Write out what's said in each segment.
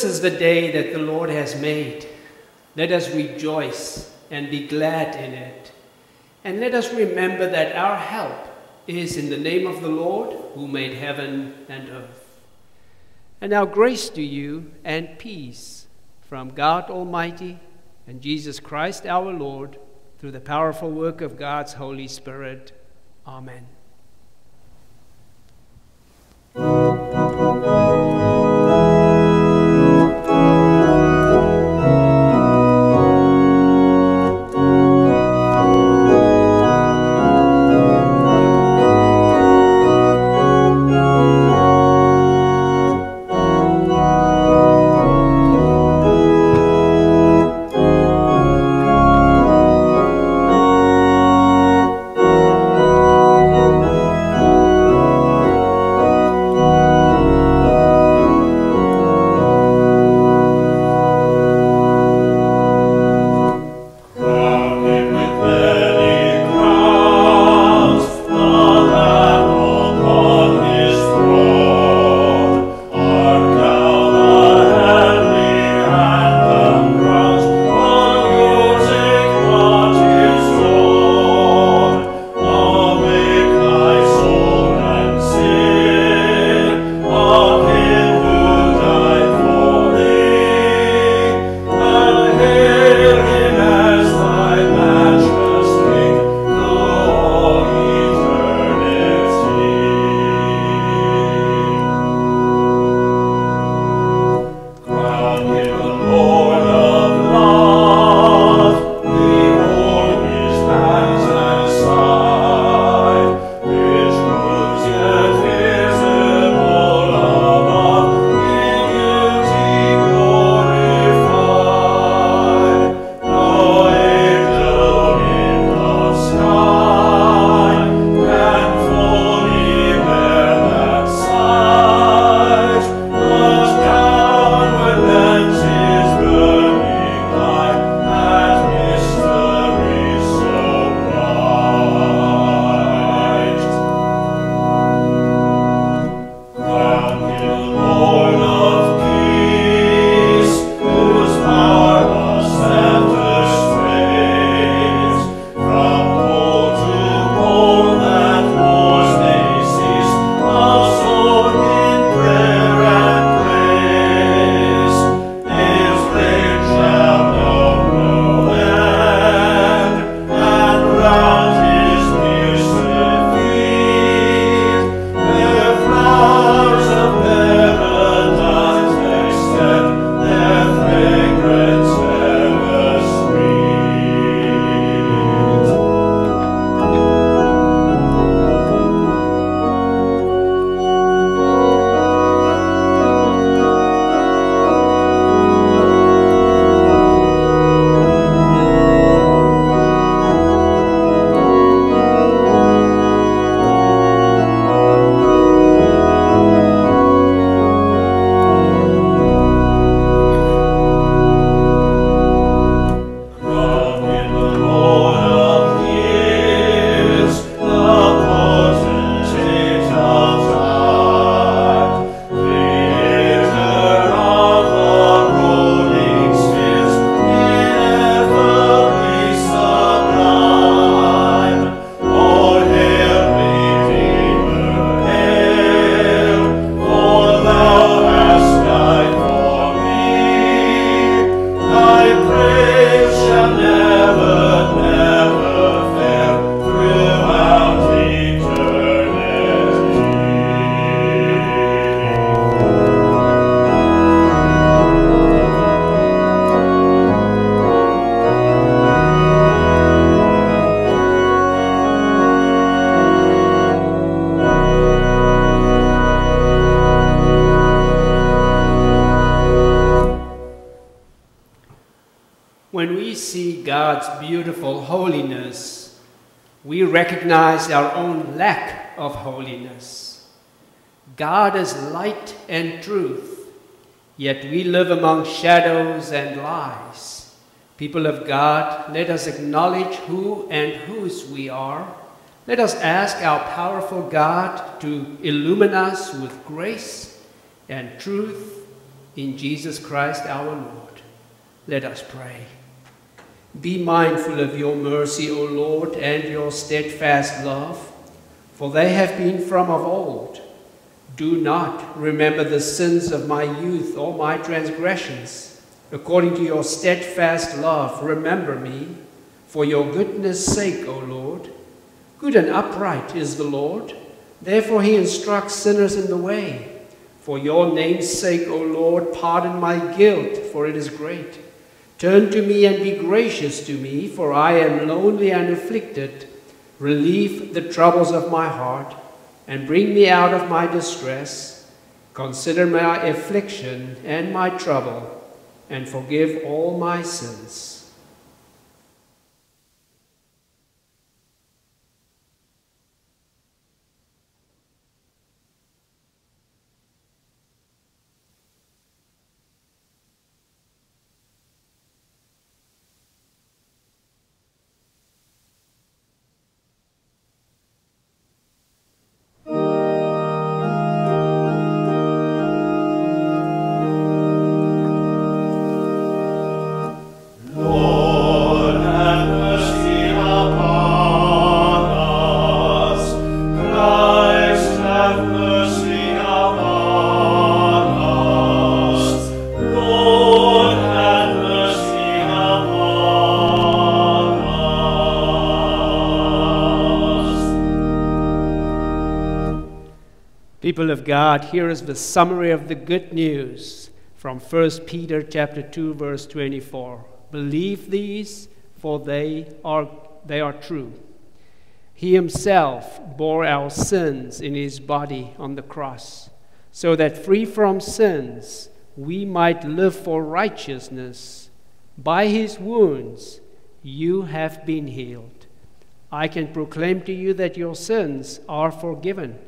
This is the day that the Lord has made. Let us rejoice and be glad in it. And let us remember that our help is in the name of the Lord who made heaven and earth. And now, grace to you and peace from God Almighty and Jesus Christ our Lord through the powerful work of God's Holy Spirit. Amen. Recognize our own lack of holiness. God is light and truth, yet we live among shadows and lies. People of God, let us acknowledge who and whose we are. Let us ask our powerful God to illumine us with grace and truth in Jesus Christ our Lord. Let us pray. Be mindful of your mercy, O Lord, and your steadfast love, for they have been from of old. Do not remember the sins of my youth or my transgressions. According to your steadfast love, remember me, for your goodness' sake, O Lord. Good and upright is the Lord. Therefore he instructs sinners in the way. For your name's sake, O Lord, pardon my guilt, for it is great. Turn to me and be gracious to me, for I am lonely and afflicted. Relieve the troubles of my heart and bring me out of my distress. Consider my affliction and my trouble, and forgive all my sins. People of God, here is the summary of the good news from 1 Peter chapter 2 verse 24. Believe these for they are they are true. He himself bore our sins in his body on the cross, so that free from sins we might live for righteousness. By his wounds you have been healed. I can proclaim to you that your sins are forgiven.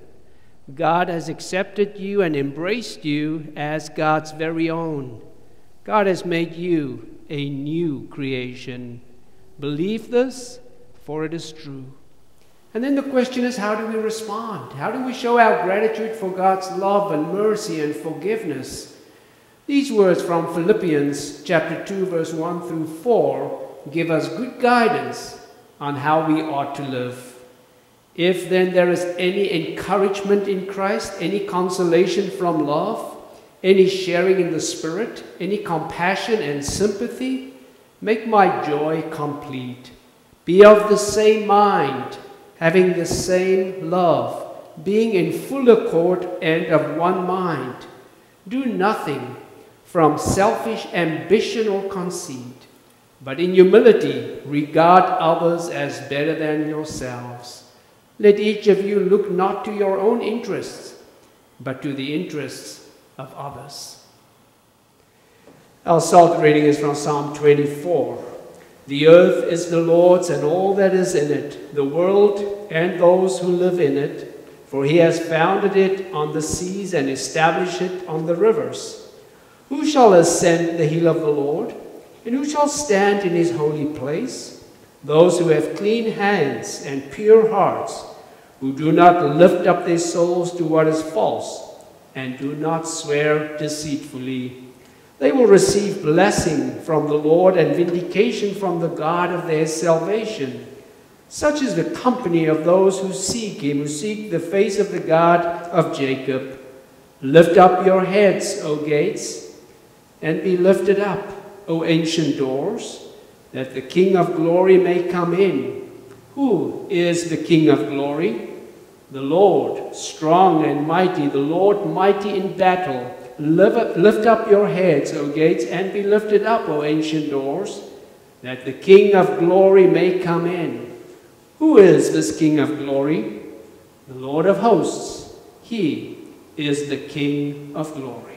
God has accepted you and embraced you as God's very own. God has made you a new creation. Believe this, for it is true. And then the question is how do we respond? How do we show our gratitude for God's love and mercy and forgiveness? These words from Philippians chapter 2 verse 1 through 4 give us good guidance on how we ought to live. If then there is any encouragement in Christ, any consolation from love, any sharing in the Spirit, any compassion and sympathy, make my joy complete. Be of the same mind, having the same love, being in full accord and of one mind. Do nothing from selfish ambition or conceit, but in humility regard others as better than yourselves. Let each of you look not to your own interests, but to the interests of others. Our psalm reading is from Psalm 24. The earth is the Lord's and all that is in it, the world and those who live in it, for he has founded it on the seas and established it on the rivers. Who shall ascend the hill of the Lord? And who shall stand in his holy place? Those who have clean hands and pure hearts, who do not lift up their souls to what is false, and do not swear deceitfully. They will receive blessing from the Lord and vindication from the God of their salvation. Such is the company of those who seek him, who seek the face of the God of Jacob. Lift up your heads, O gates, and be lifted up, O ancient doors that the King of glory may come in. Who is the King of glory? The Lord, strong and mighty, the Lord mighty in battle. Lift up, your heads, O gates, and be lifted up, O ancient doors, that the King of glory may come in. Who is this King of glory? The Lord of hosts. He is the King of glory.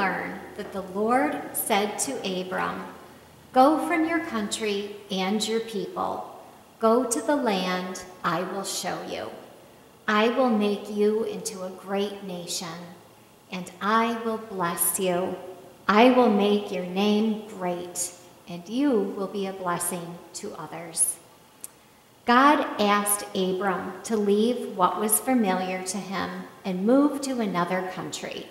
Learn that the Lord said to Abram, Go from your country and your people. Go to the land I will show you. I will make you into a great nation, and I will bless you. I will make your name great, and you will be a blessing to others. God asked Abram to leave what was familiar to him and move to another country.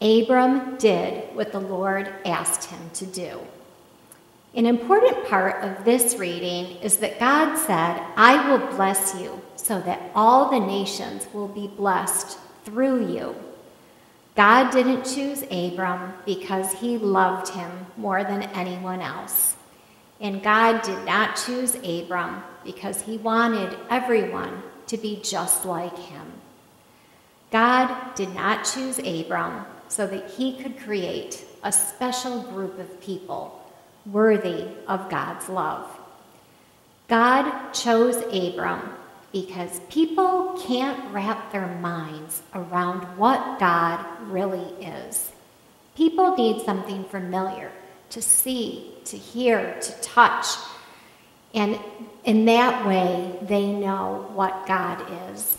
Abram did what the Lord asked him to do. An important part of this reading is that God said, I will bless you so that all the nations will be blessed through you. God didn't choose Abram because he loved him more than anyone else. And God did not choose Abram because he wanted everyone to be just like him. God did not choose Abram so that he could create a special group of people worthy of God's love. God chose Abram because people can't wrap their minds around what God really is. People need something familiar to see, to hear, to touch. And in that way, they know what God is.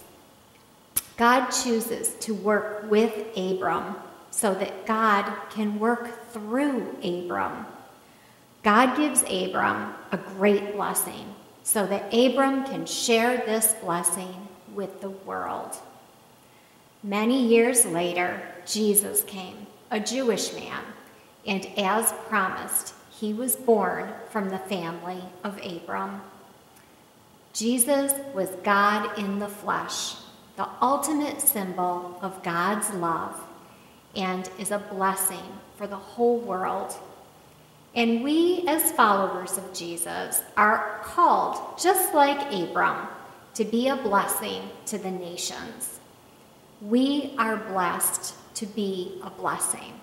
God chooses to work with Abram so that God can work through Abram God gives Abram a great blessing so that Abram can share this blessing with the world. Many years later, Jesus came, a Jewish man, and as promised, he was born from the family of Abram. Jesus was God in the flesh, the ultimate symbol of God's love, and is a blessing for the whole world and we, as followers of Jesus, are called, just like Abram, to be a blessing to the nations. We are blessed to be a blessing.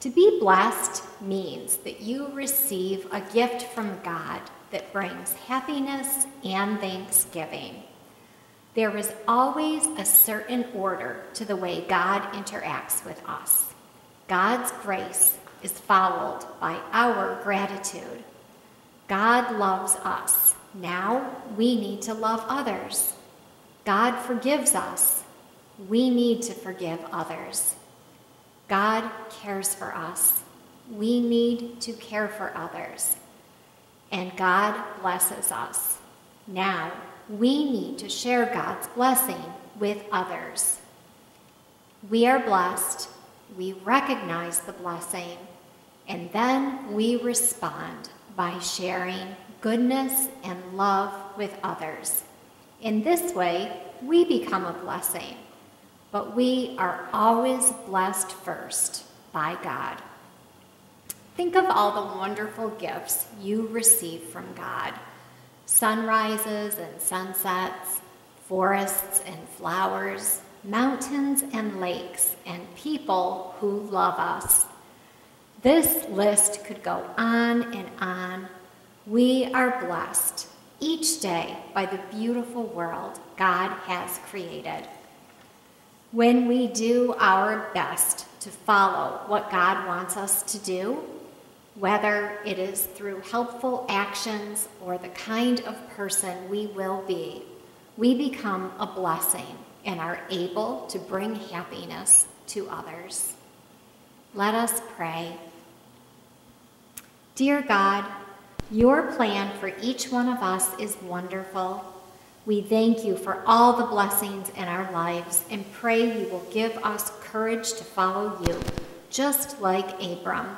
To be blessed means that you receive a gift from God that brings happiness and thanksgiving. There is always a certain order to the way God interacts with us. God's grace is followed by our gratitude. God loves us. Now we need to love others. God forgives us. We need to forgive others. God cares for us. We need to care for others. And God blesses us. Now we need to share God's blessing with others. We are blessed. We recognize the blessing and then we respond by sharing goodness and love with others. In this way, we become a blessing, but we are always blessed first by God. Think of all the wonderful gifts you receive from God sunrises and sunsets, forests and flowers, mountains and lakes, and people who love us. This list could go on and on. We are blessed each day by the beautiful world God has created. When we do our best to follow what God wants us to do, whether it is through helpful actions or the kind of person we will be, we become a blessing and are able to bring happiness to others. Let us pray. Dear God, your plan for each one of us is wonderful. We thank you for all the blessings in our lives and pray you will give us courage to follow you, just like Abram.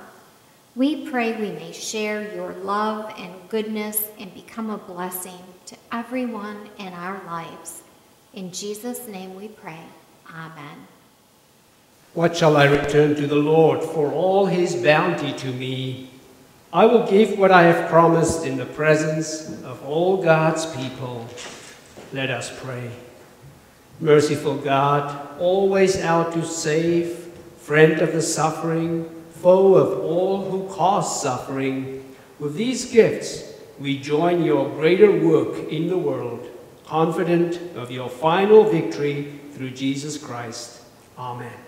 We pray we may share your love and goodness and become a blessing to everyone in our lives. In Jesus' name we pray. Amen. What shall I return to the Lord for all his bounty to me? I will give what I have promised in the presence of all God's people. Let us pray. Merciful God, always out to save, friend of the suffering, foe of all who cause suffering, with these gifts we join your greater work in the world. confident of your final victory through Jesus Christ. Amen.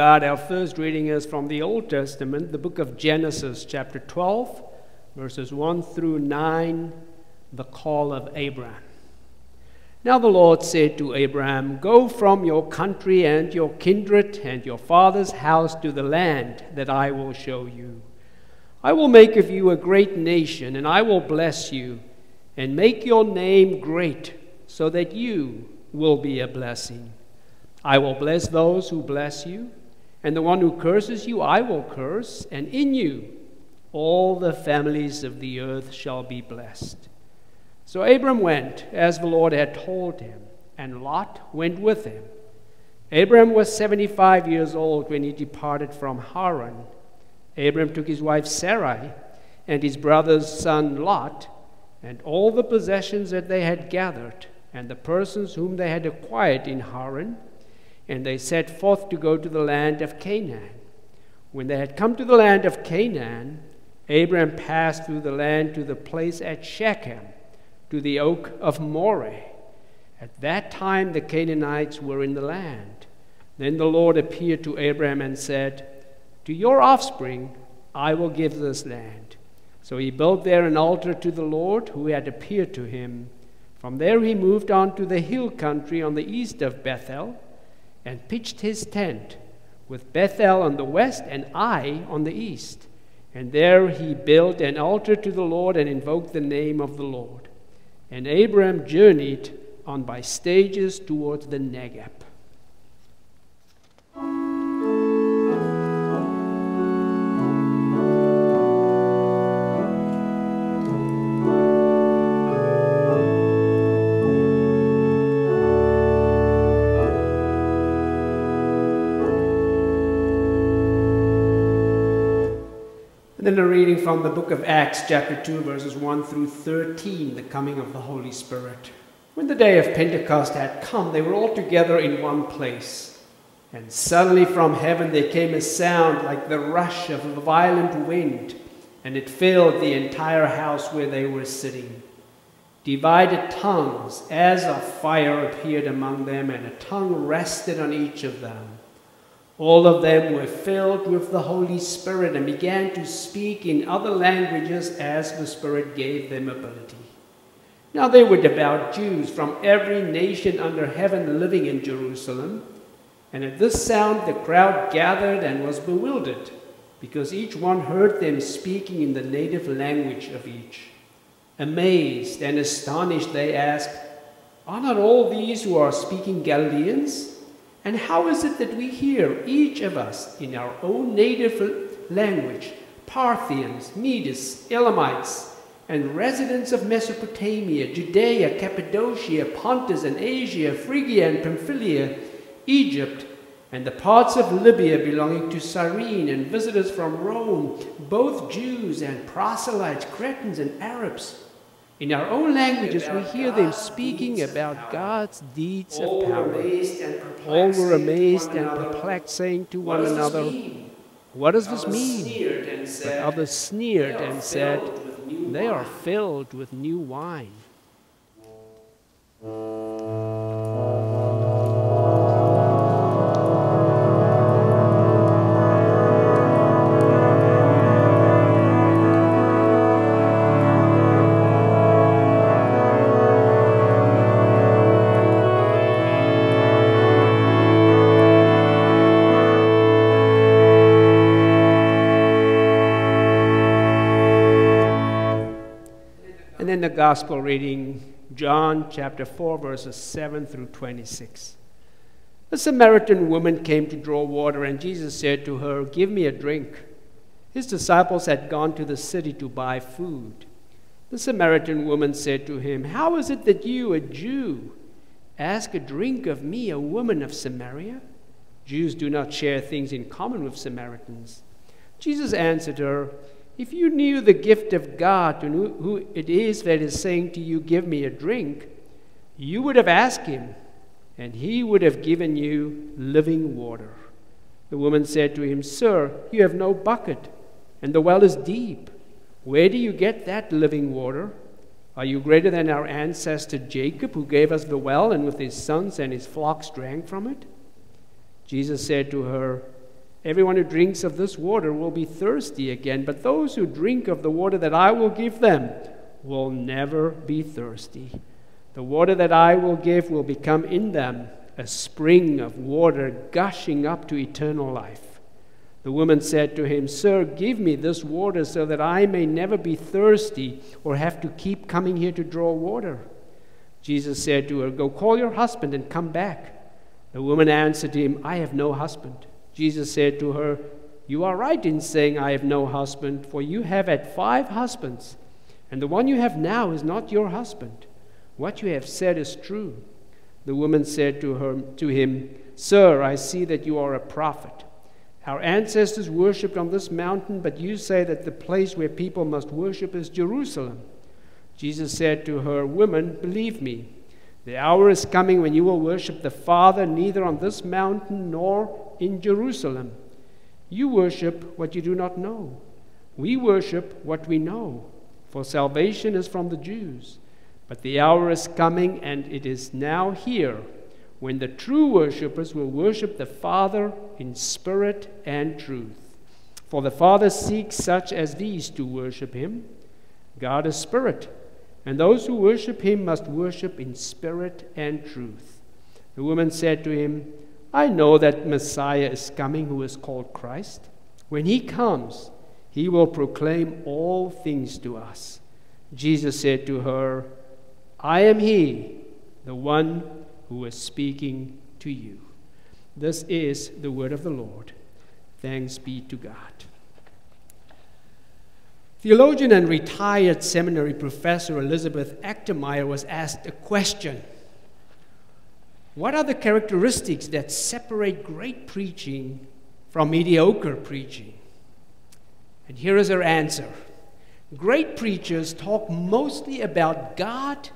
God. Our first reading is from the Old Testament, the book of Genesis, chapter 12, verses 1 through 9, the call of Abraham. Now the Lord said to Abraham, Go from your country and your kindred and your father's house to the land that I will show you. I will make of you a great nation, and I will bless you, and make your name great, so that you will be a blessing. I will bless those who bless you, and the one who curses you I will curse, and in you all the families of the earth shall be blessed. So Abram went as the Lord had told him, and Lot went with him. Abram was 75 years old when he departed from Haran. Abram took his wife Sarai and his brother's son Lot, and all the possessions that they had gathered, and the persons whom they had acquired in Haran, and they set forth to go to the land of Canaan. When they had come to the land of Canaan, Abram passed through the land to the place at Shechem, to the oak of Moreh. At that time the Canaanites were in the land. Then the Lord appeared to Abram and said, To your offspring I will give this land. So he built there an altar to the Lord who had appeared to him. From there he moved on to the hill country on the east of Bethel and pitched his tent, with Bethel on the west and Ai on the east. And there he built an altar to the Lord and invoked the name of the Lord. And Abram journeyed on by stages towards the Negeb. Then a reading from the book of Acts, chapter 2, verses 1 through 13, the coming of the Holy Spirit. When the day of Pentecost had come, they were all together in one place. And suddenly from heaven there came a sound like the rush of a violent wind, and it filled the entire house where they were sitting. Divided tongues as of fire appeared among them, and a tongue rested on each of them. All of them were filled with the Holy Spirit and began to speak in other languages as the Spirit gave them ability. Now they were devout Jews from every nation under heaven living in Jerusalem. And at this sound the crowd gathered and was bewildered, because each one heard them speaking in the native language of each. Amazed and astonished, they asked, Are not all these who are speaking Galileans? And how is it that we hear, each of us, in our own native language, Parthians, Medes, Elamites, and residents of Mesopotamia, Judea, Cappadocia, Pontus, and Asia, Phrygia and Pamphylia, Egypt, and the parts of Libya belonging to Cyrene, and visitors from Rome, both Jews and proselytes, Cretans and Arabs? In our own languages, we hear them speaking about God's deeds of power. amazed and perplexed. All were amazed and perplexed, saying to one another. What does this mean? But others sneered and said, filled with new They are filled with new wine. Gospel reading John chapter 4, verses 7 through 26. A Samaritan woman came to draw water, and Jesus said to her, Give me a drink. His disciples had gone to the city to buy food. The Samaritan woman said to him, How is it that you, a Jew, ask a drink of me, a woman of Samaria? Jews do not share things in common with Samaritans. Jesus answered her, If you knew the gift of God and who it is that is saying to you, Give me a drink, you would have asked him, and he would have given you living water. The woman said to him, Sir, you have no bucket, and the well is deep. Where do you get that living water? Are you greater than our ancestor Jacob, who gave us the well and with his sons and his flocks drank from it? Jesus said to her, Everyone who drinks of this water will be thirsty again, but those who drink of the water that I will give them will never be thirsty. The water that I will give will become in them a spring of water gushing up to eternal life. The woman said to him, Sir, give me this water so that I may never be thirsty or have to keep coming here to draw water. Jesus said to her, Go call your husband and come back. The woman answered him, I have no husband. Jesus said to her, You are right in saying, I have no husband, for you have had five husbands, and the one you have now is not your husband. What you have said is true. The woman said to, her, to him, Sir, I see that you are a prophet. Our ancestors worshipped on this mountain, but you say that the place where people must worship is Jerusalem. Jesus said to her, Woman, believe me. The hour is coming when you will worship the Father neither on this mountain nor in Jerusalem. You worship what you do not know. We worship what we know, for salvation is from the Jews. But the hour is coming, and it is now here, when the true worshippers will worship the Father in spirit and truth. For the Father seeks such as these to worship him. God is spirit and those who worship him must worship in spirit and truth. The woman said to him, I know that Messiah is coming, who is called Christ. When he comes, he will proclaim all things to us. Jesus said to her, I am he, the one who is speaking to you. This is the word of the Lord. Thanks be to God. Theologian and retired seminary professor Elizabeth Achtemeier was asked a question What are the characteristics that separate great preaching from mediocre preaching? And here is her answer Great preachers talk mostly about God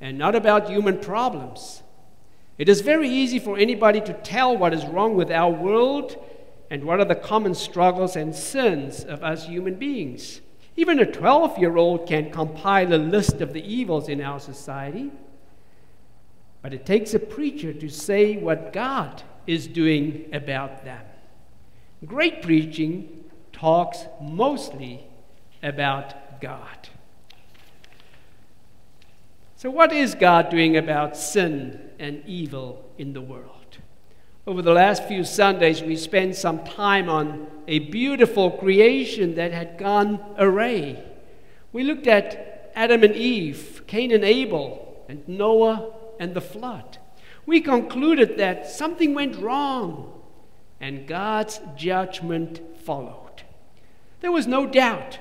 and not about human problems. It is very easy for anybody to tell what is wrong with our world and what are the common struggles and sins of us human beings. Even a 12 year old can compile a list of the evils in our society. But it takes a preacher to say what God is doing about them. Great preaching talks mostly about God. So, what is God doing about sin and evil in the world? Over the last few Sundays, we spent some time on a beautiful creation that had gone awry. We looked at Adam and Eve, Cain and Abel, and Noah and the flood. We concluded that something went wrong and God's judgment followed. There was no doubt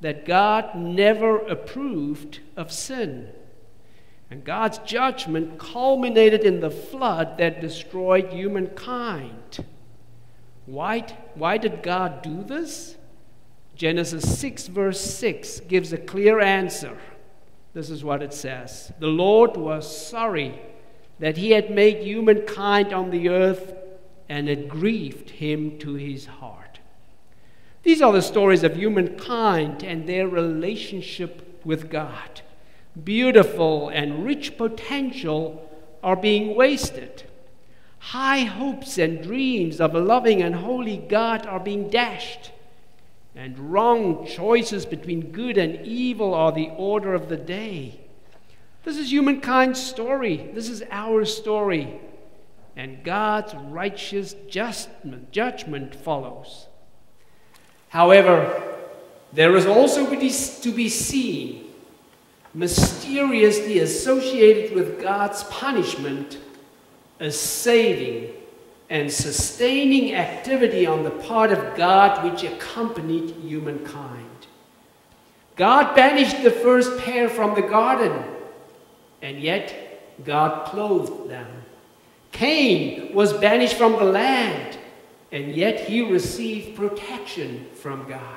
that God never approved of sin. And God's judgment culminated in the flood that destroyed humankind. Why, why did God do this? Genesis 6, verse 6 gives a clear answer. This is what it says The Lord was sorry that he had made humankind on the earth, and it grieved him to his heart. These are the stories of humankind and their relationship with God beautiful and rich potential are being wasted. High hopes and dreams of a loving and holy God are being dashed. And wrong choices between good and evil are the order of the day. This is humankind's story. This is our story. And God's righteous judgment, judgment follows. However, there is also to be seen mysteriously associated with God's punishment, a saving and sustaining activity on the part of God which accompanied humankind. God banished the first pair from the garden, and yet God clothed them. Cain was banished from the land, and yet he received protection from God.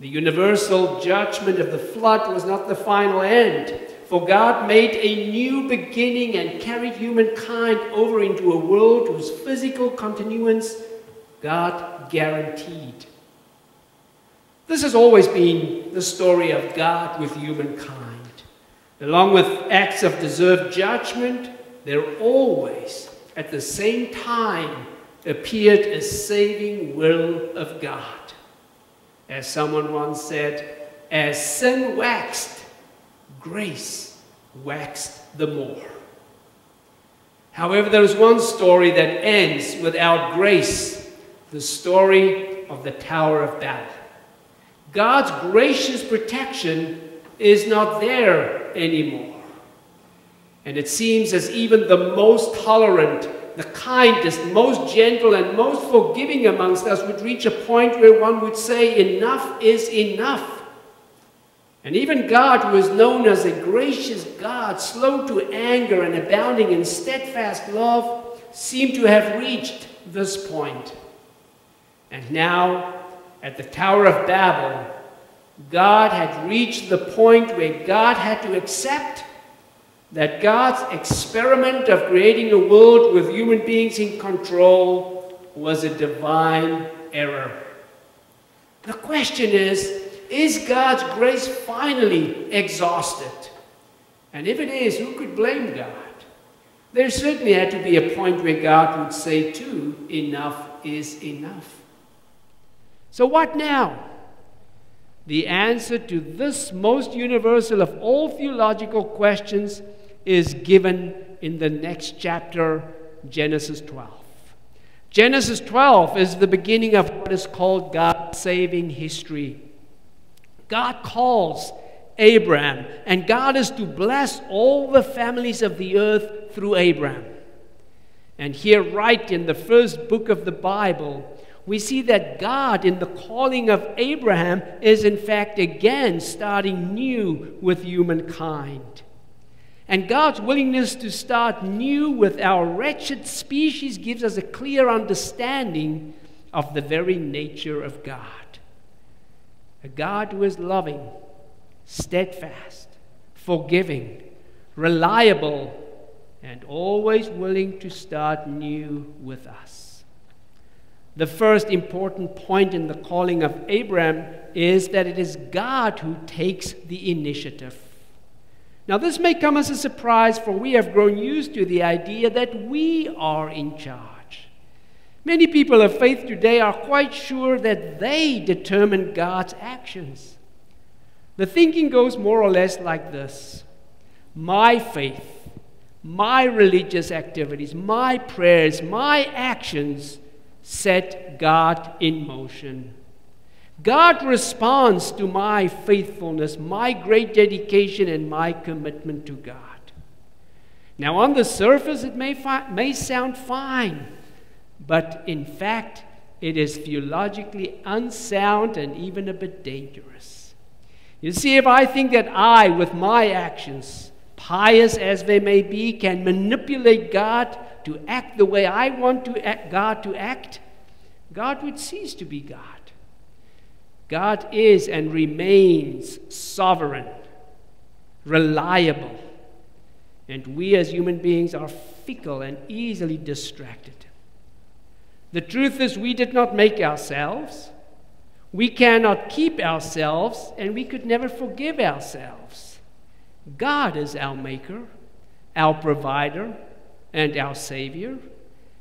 The universal judgment of the flood was not the final end, for God made a new beginning and carried humankind over into a world whose physical continuance God guaranteed. This has always been the story of God with humankind. Along with acts of deserved judgment, there always, at the same time, appeared a saving will of God. As someone once said, as sin waxed, grace waxed the more. However, there is one story that ends without grace the story of the Tower of Babel. God's gracious protection is not there anymore. And it seems as even the most tolerant, the kindest, most gentle, and most forgiving amongst us would reach a point where one would say, Enough is enough. And even God, who is known as a gracious God, slow to anger and abounding in steadfast love, seemed to have reached this point. And now, at the Tower of Babel, God had reached the point where God had to accept that God's experiment of creating a world with human beings in control was a divine error. The question is is God's grace finally exhausted? And if it is, who could blame God? There certainly had to be a point where God would say, too, enough is enough. So, what now? The answer to this most universal of all theological questions is given in the next chapter, Genesis 12. Genesis 12 is the beginning of what is called God's saving history. God calls Abraham, and God is to bless all the families of the earth through Abraham. And here, right in the first book of the Bible, we see that God, in the calling of Abraham, is in fact again starting new with humankind. And God's willingness to start new with our wretched species gives us a clear understanding of the very nature of God. A God who is loving, steadfast, forgiving, reliable, and always willing to start new with us. The first important point in the calling of Abraham is that it is God who takes the initiative. Now, this may come as a surprise, for we have grown used to the idea that we are in charge. Many people of faith today are quite sure that they determine God's actions. The thinking goes more or less like this My faith, my religious activities, my prayers, my actions set God in motion. God responds to my faithfulness, my great dedication, and my commitment to God. Now, on the surface, it may, fi- may sound fine, but in fact, it is theologically unsound and even a bit dangerous. You see, if I think that I, with my actions, pious as they may be, can manipulate God to act the way I want to act, God to act, God would cease to be God. God is and remains sovereign, reliable, and we as human beings are fickle and easily distracted. The truth is, we did not make ourselves. We cannot keep ourselves, and we could never forgive ourselves. God is our maker, our provider, and our Savior.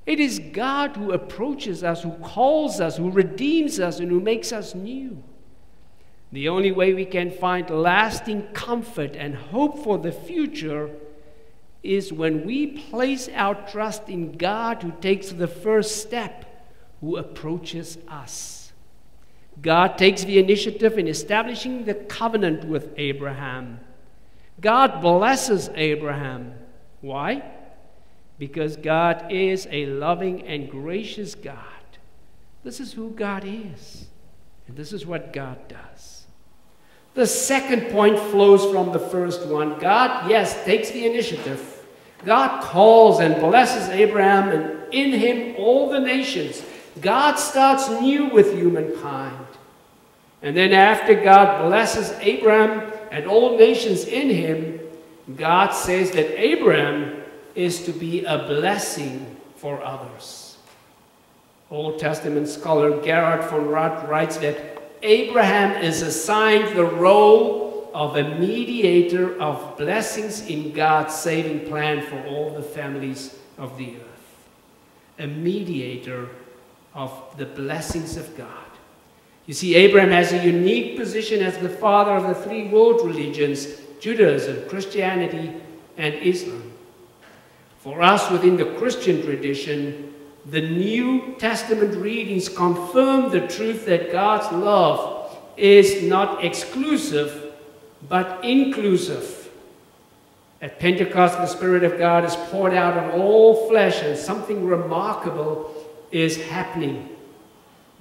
It is God who approaches us, who calls us, who redeems us, and who makes us new. The only way we can find lasting comfort and hope for the future is when we place our trust in God who takes the first step, who approaches us. God takes the initiative in establishing the covenant with Abraham. God blesses Abraham. Why? Because God is a loving and gracious God. This is who God is, and this is what God does. The second point flows from the first one. God, yes, takes the initiative. God calls and blesses Abraham, and in him all the nations. God starts new with humankind. And then, after God blesses Abraham and all nations in him, God says that Abraham is to be a blessing for others. Old Testament scholar Gerhard von Rad writes that Abraham is assigned the role of a mediator of blessings in God's saving plan for all the families of the earth. A mediator of the blessings of God. You see, Abraham has a unique position as the father of the three world religions Judaism, Christianity, and Islam. For us within the Christian tradition, the New Testament readings confirm the truth that God's love is not exclusive, but inclusive. At Pentecost, the Spirit of God is poured out on all flesh, and something remarkable is happening.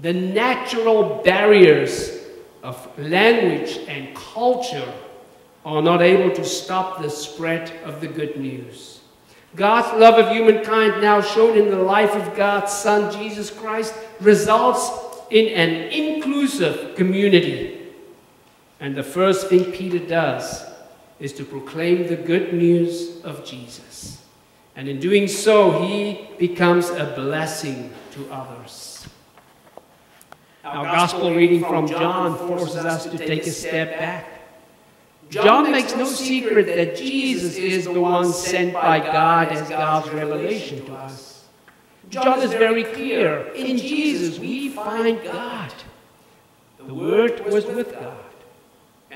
The natural barriers of language and culture are not able to stop the spread of the good news. God's love of humankind, now shown in the life of God's Son, Jesus Christ, results in an inclusive community. And the first thing Peter does is to proclaim the good news of Jesus. And in doing so, he becomes a blessing to others. Our gospel reading from John forces us to take a step back. John makes no secret that Jesus is the one sent by God as God's revelation to us. John is very clear. In Jesus, we find God. The Word was with God,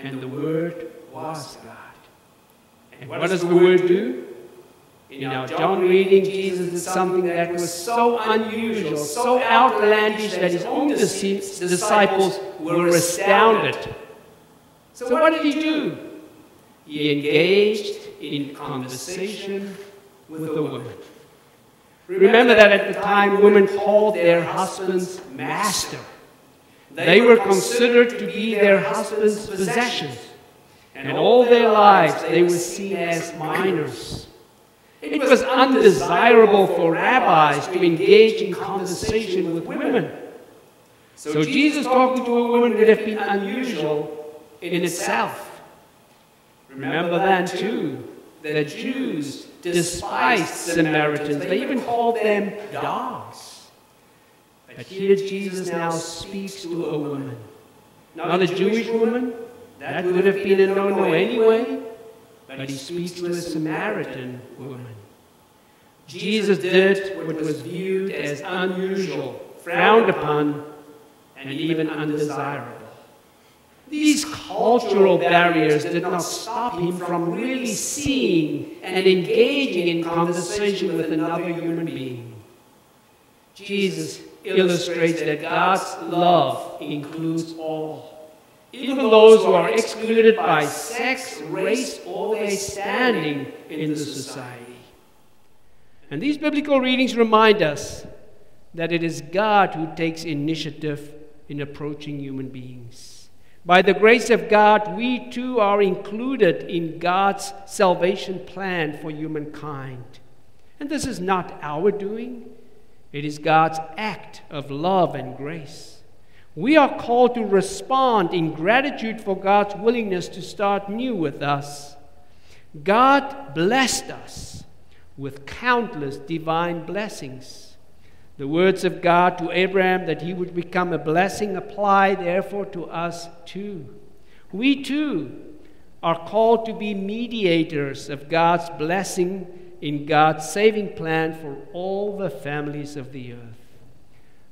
and the Word was God. And what does the Word do? In our John reading, Jesus did something that was so unusual, so outlandish that his own disciples were astounded. So, what did he do? He engaged in conversation with a woman. Remember that at the time, women called their husbands master. They were considered to be their husband's possessions, and all their lives they were seen as minors. It was undesirable for rabbis to engage in conversation with women. So Jesus talking to a woman would have been unusual in itself. Remember then, too, the Jews despised Samaritans. They even called them dogs. But here Jesus now speaks to a woman. Not a Jewish woman, that would have been a no no anyway, but he speaks to a Samaritan woman. Jesus did what was viewed as unusual, frowned upon, and even undesirable. These cultural barriers did not stop him from really seeing and engaging in conversation with another human being. Jesus illustrates that God's love includes all, even those who are excluded by sex, race, or their standing in the society. And these biblical readings remind us that it is God who takes initiative in approaching human beings. By the grace of God, we too are included in God's salvation plan for humankind. And this is not our doing, it is God's act of love and grace. We are called to respond in gratitude for God's willingness to start new with us. God blessed us with countless divine blessings. The words of God to Abraham that he would become a blessing apply therefore to us too. We too are called to be mediators of God's blessing in God's saving plan for all the families of the earth.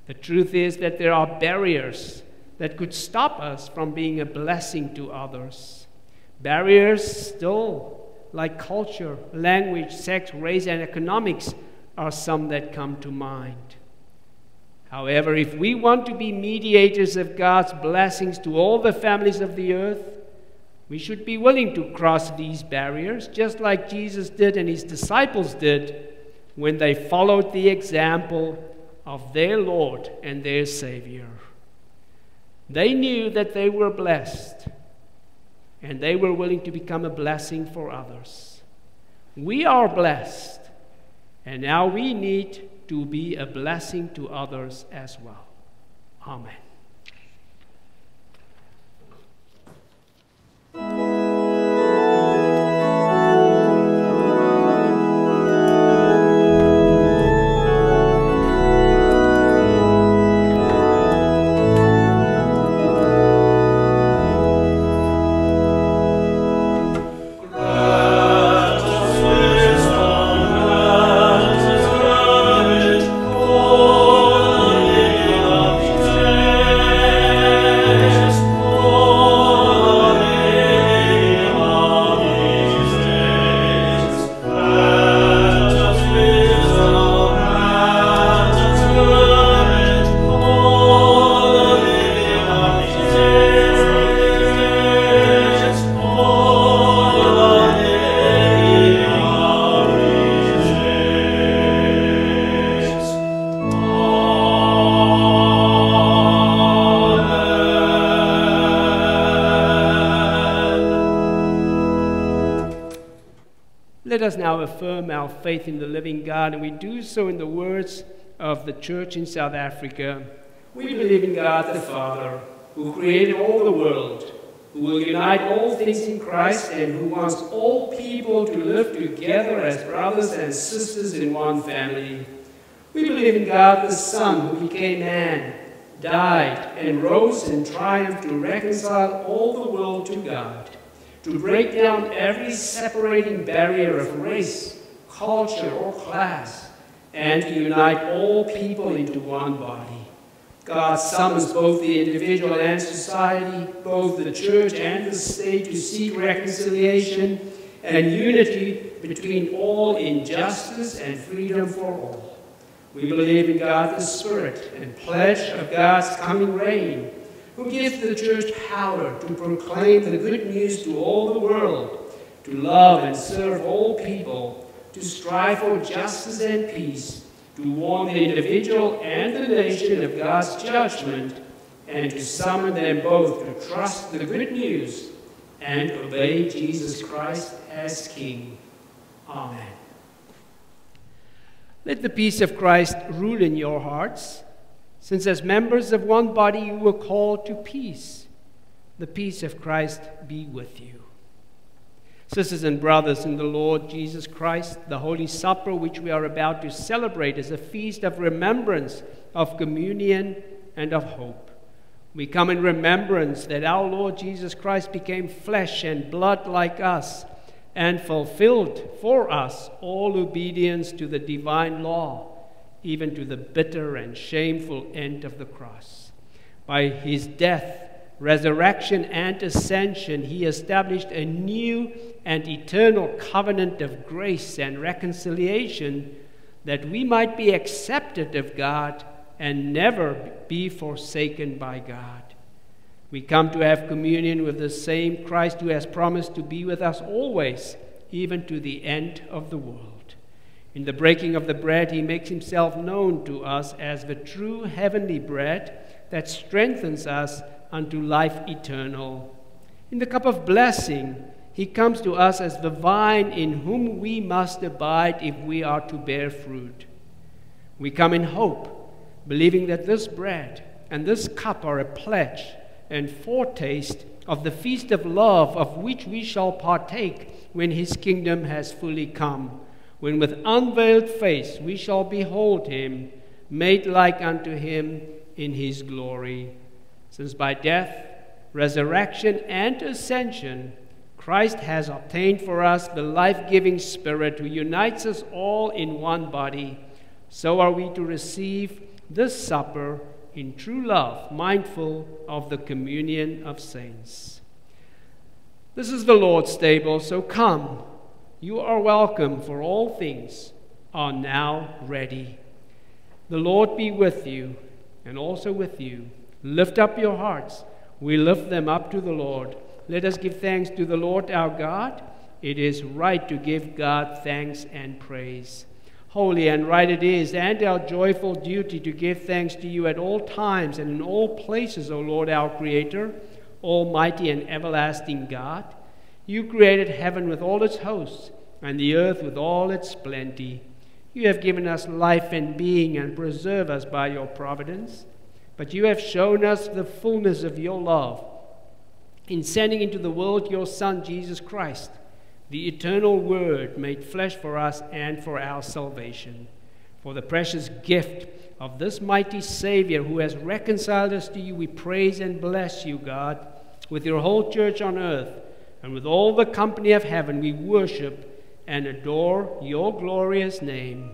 The truth is that there are barriers that could stop us from being a blessing to others. Barriers still, like culture, language, sex, race, and economics, are some that come to mind. However, if we want to be mediators of God's blessings to all the families of the earth, We should be willing to cross these barriers, just like Jesus did and his disciples did when they followed the example of their Lord and their Savior. They knew that they were blessed, and they were willing to become a blessing for others. We are blessed, and now we need to be a blessing to others as well. Amen. Let faith in the living God, and we do so in the words of the church in South Africa. We believe in God the Father, who created all the world, who will unite all things in Christ, and who wants all people to live together as brothers and sisters in one family. We believe in God the Son, who became man, died, and rose in triumph to reconcile all the world to God to break down every separating barrier of race, culture, or class, and to unite all people into one body. God summons both the individual and society, both the church and the state, to seek reconciliation and unity between all injustice and freedom for all. We believe in God the Spirit and pledge of God's coming reign who gives the church power to proclaim the good news to all the world, to love and serve all people, to strive for justice and peace, to warn the individual and the nation of God's judgment, and to summon them both to trust the good news and obey Jesus Christ as King. Amen. Let the peace of Christ rule in your hearts since as members of one body you were called to peace, the peace of Christ be with you. Sisters and brothers in the Lord Jesus Christ, the Holy Supper, which we are about to celebrate, is a feast of remembrance, of communion, and of hope. We come in remembrance that our Lord Jesus Christ became flesh and blood like us and fulfilled for us all obedience to the divine law even to the bitter and shameful end of the cross. By his death, resurrection, and ascension, he established a new and eternal covenant of grace and reconciliation that we might be accepted of God and never be forsaken by God. We come to have communion with the same Christ who has promised to be with us always, even to the end of the world. In the breaking of the bread, he makes himself known to us as the true heavenly bread that strengthens us unto life eternal. In the cup of blessing, he comes to us as the vine in whom we must abide if we are to bear fruit. We come in hope, believing that this bread and this cup are a pledge and foretaste of the feast of love of which we shall partake when his kingdom has fully come when with unveiled face we shall behold him, made like unto him in his glory. Since by death, resurrection, and ascension, Christ has obtained for us the life giving Spirit who unites us all in one body, so are we to receive this supper in true love, mindful of the communion of saints. This is the Lord's table, so come you are welcome, for all things are now ready. The Lord be with you and also with you. Lift up your hearts. We lift them up to the Lord. let us give thanks to the Lord our God. It is right to give God thanks and praise. Holy and right it is, and our joyful duty to give thanks to you at all times and in all places, O Lord our Creator, Almighty and everlasting God. You created heaven with all its hosts, and the earth with all its plenty. You have given us life and being, and preserve us by your providence. But you have shown us the fullness of your love in sending into the world your Son, Jesus Christ, the eternal Word made flesh for us and for our salvation. For the precious gift of this mighty Savior who has reconciled us to you, we praise and bless you, God, with your whole church on earth and with all the company of heaven, we worship and adore your glorious name.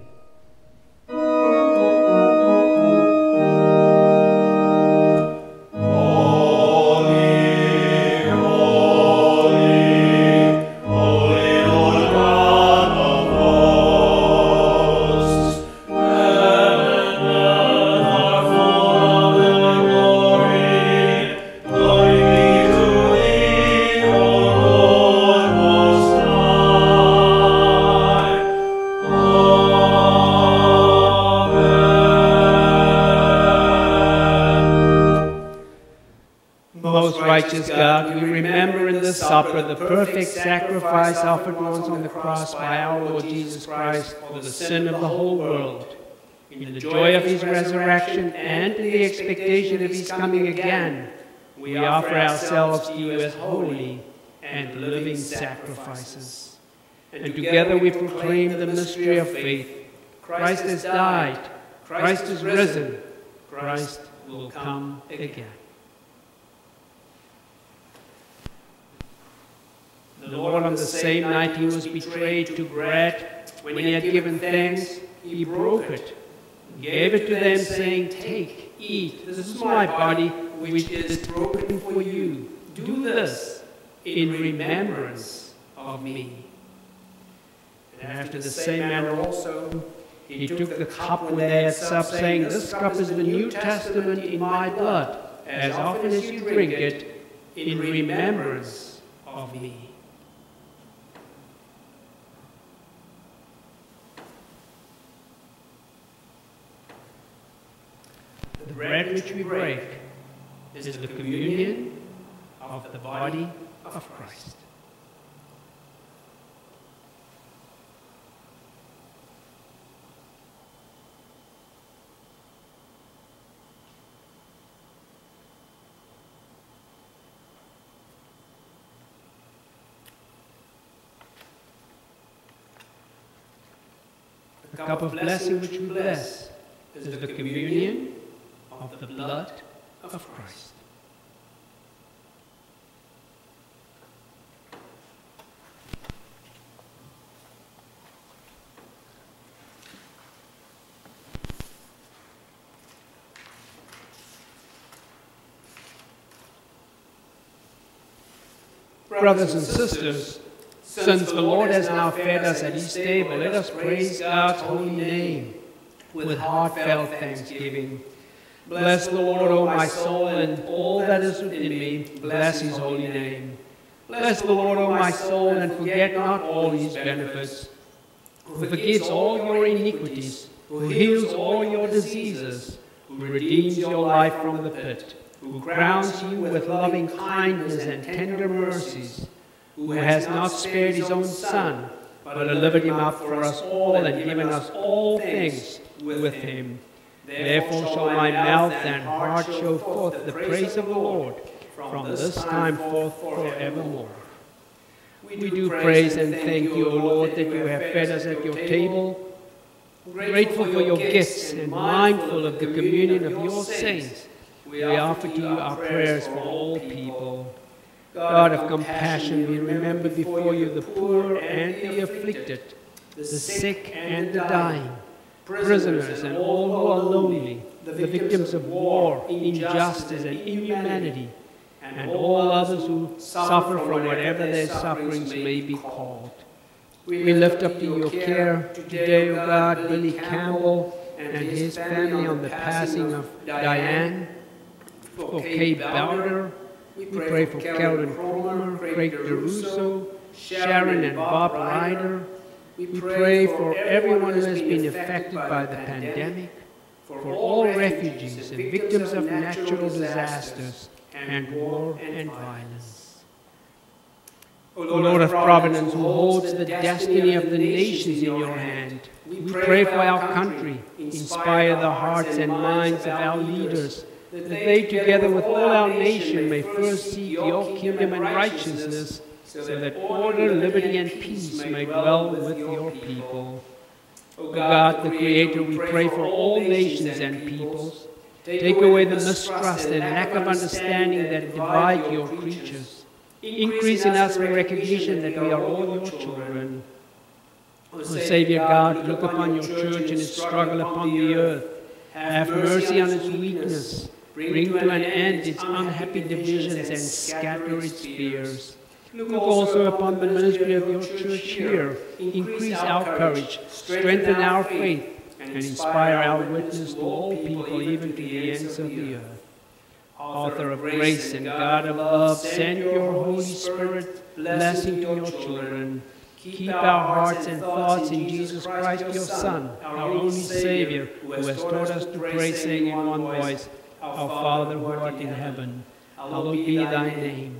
Sacrifice offered once on the cross by our Lord Jesus Christ for the sin of the whole world. In the joy of his resurrection and in the expectation of his coming again, we offer ourselves to you as holy and living sacrifices. And together we proclaim the mystery of faith. Christ has died, Christ is risen, Christ will come again. The Lord, on the same night he was betrayed, took bread. When he had given thanks, he broke it, gave it to them, saying, Take, eat, this is my body, which is broken for you. Do this in remembrance of me. And after the same manner also, he took the cup when they had supped, saying, This cup is the New Testament in my blood. As often as you drink it, in remembrance of me. Bread which we break is the communion of the body of Christ. The cup of blessing which we bless is the communion of the blood of Christ. Brothers and sisters, since the Lord has now fed us at his table, let us praise God's holy name with heartfelt thanksgiving. Bless the Lord, O my soul, and all that is within me. Bless his holy name. Bless the Lord, O my soul, and forget not all his benefits, who forgives all your iniquities, who heals all your diseases, who redeems your life from the pit, who crowns you with loving kindness and tender mercies, who has not spared his own Son, but delivered him up for us all and given us all things with him. Therefore shall my mouth and heart show forth the praise of the Lord from this time forth forevermore. We do praise and thank you, O Lord, that you have fed us at your table, grateful for your gifts and mindful of the communion of your saints. We offer to you our prayers for all people. God of compassion, we remember before you the poor and the afflicted, the sick and the dying, prisoners and all who are lonely, the victims of war, injustice, and inhumanity, and all others who suffer from whatever their sufferings may be called. We lift up to your care today, O God, Billy Campbell and his family on the passing of Diane, for Kay Bowder, We pray for Kelvin Cromer, Craig DeRusso, Sharon and Bob Ryder. We pray for everyone who has been affected by the pandemic, for all refugees and victims of natural disasters and war and violence. O O Lord of providence, who holds the destiny of the nations in your hand, we pray for our country. Inspire the hearts and minds of our leaders, that they, together with all our nation, may first seek your kingdom and righteousness, so that order, liberty, and peace may dwell with your people. O God, the Creator, we pray for all nations and peoples. Take away the mistrust and lack of understanding that divide your creatures. Increase in us the recognition that we are all your children. O Savior God, look upon your church and its struggle upon the earth. Have mercy on its weakness. Bring to an end its unhappy divisions and scatter its fears. Look also upon the ministry of your church here. Increase our courage, strengthen our faith, and inspire our witness to all people, even to the ends of the earth. Author of grace and God of love, send your Holy Spirit blessing to your children. Keep our hearts and thoughts in Jesus Christ, your Son, our only Savior, who has taught us to pray, saying in one voice, Our Father who art in heaven, hallowed be thy name.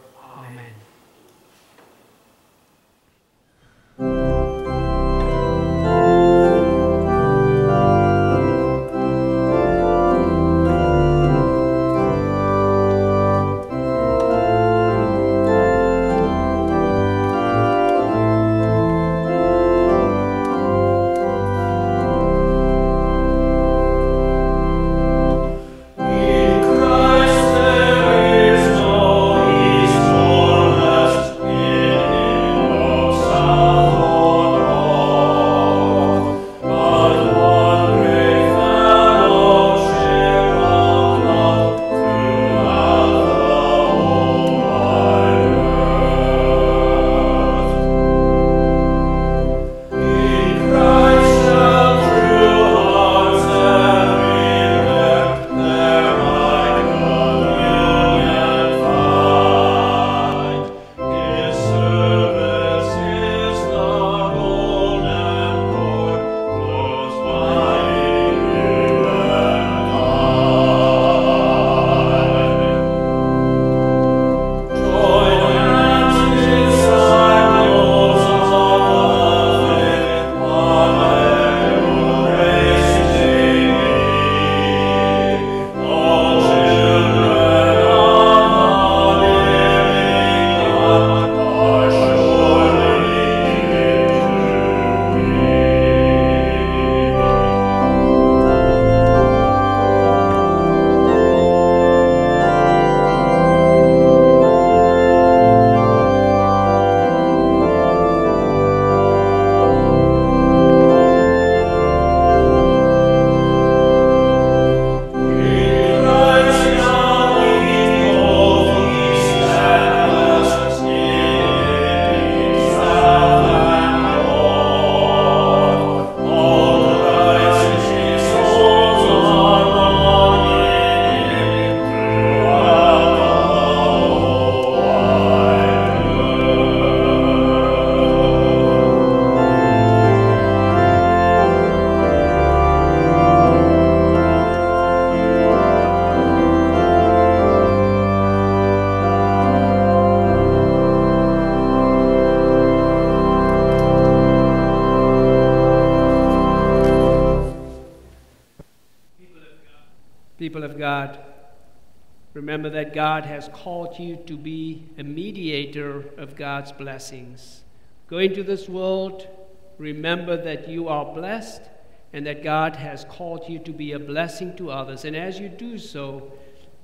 God, remember that God has called you to be a mediator of God's blessings. Go into this world, remember that you are blessed and that God has called you to be a blessing to others. And as you do so,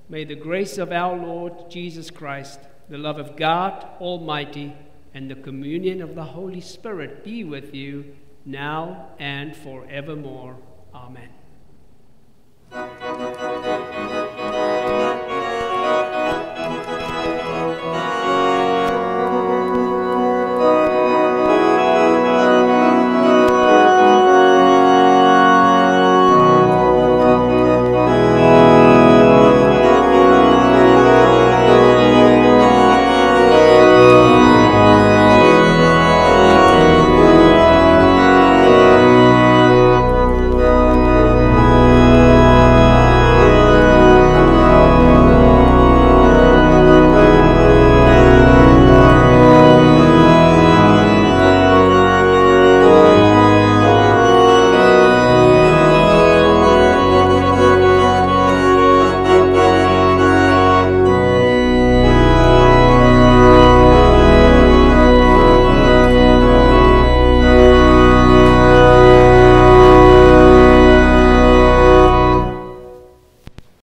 may the grace of our Lord Jesus Christ, the love of God Almighty, and the communion of the Holy Spirit be with you now and forevermore. Amen. Thank you.